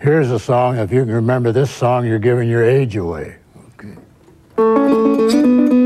Here's a song. If you can remember this song, you're giving your age away. I'd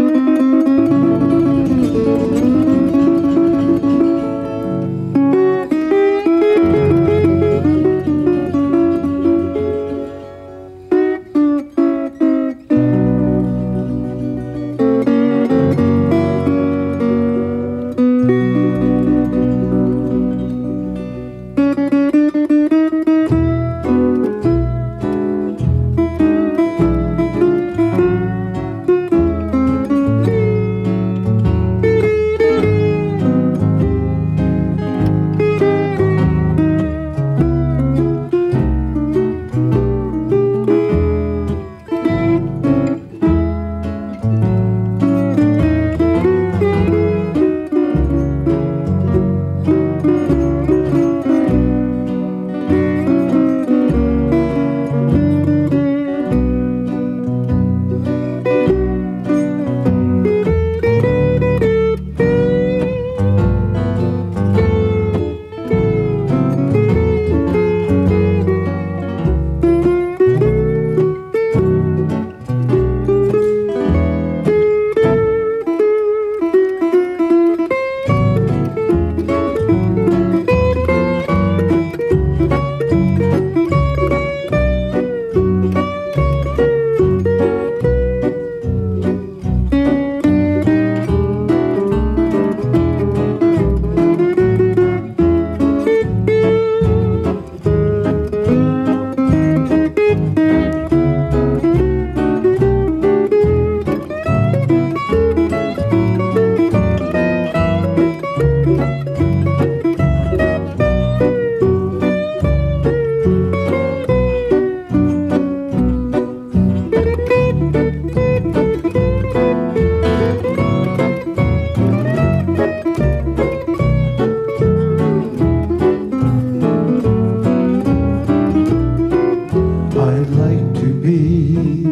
to be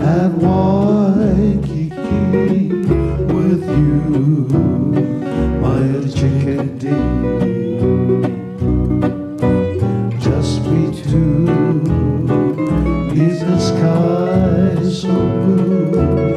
at Waikiki with you, my chickadee. Just we two, neath the sky so blue,